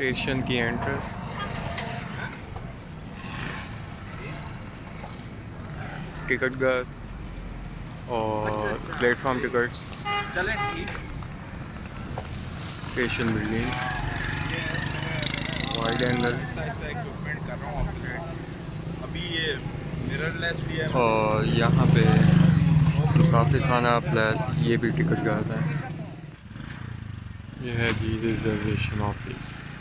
Station کی enters ticket گھر اور platform tickets station building wide angle کر رہا ہوں اور یہاں پہ مسافر خانہ پلس یہ بھی ٹکٹ گھر ہے یہ ہے جی reservation office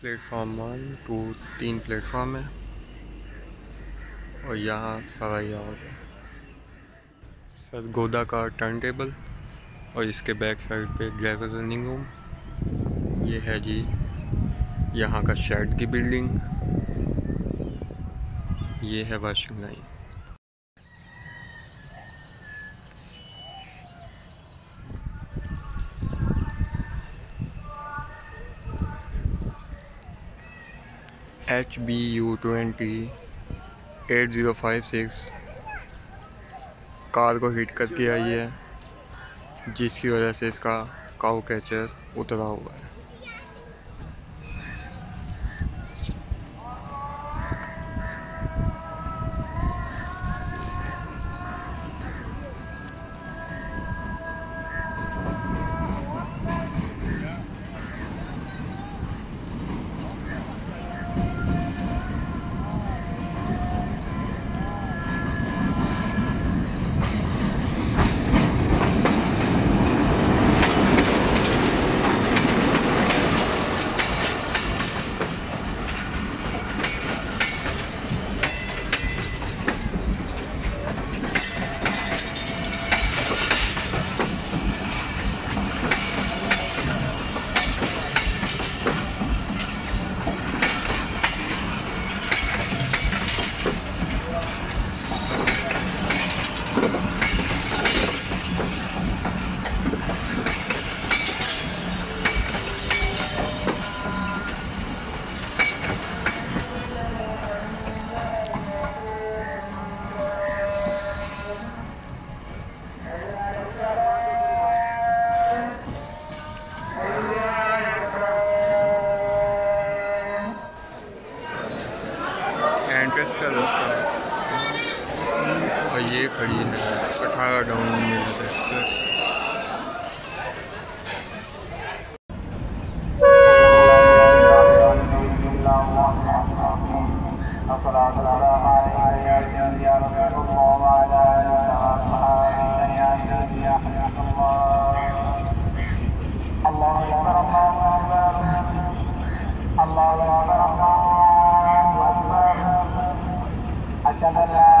platform one two تین پلیٹ فارم ہے اور یہاں سارا یہاں ہے سر گودا کا ٹرن ٹیبل اور اس کے بیک سائڈ پہ ڈرائیور رننگ روم یہ ہے جی یہاں کا شیڈ کی بلڈنگ یہ ہے washing line H B U twenty eight zero five six car کو ہٹ کر کے آئی ہے جس کی وجہ سے اس کا کاؤ کیچر اترا ہوا ہے اینٹرس کا رستہ اور یہ کھڑی ہے۔ اٹھارہ ڈاؤن میرا ایکسپریس Yeah.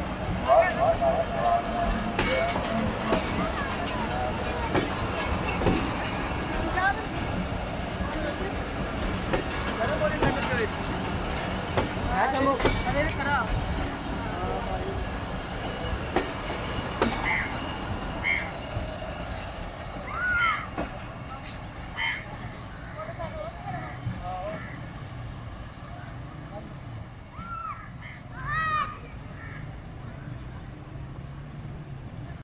あれだから。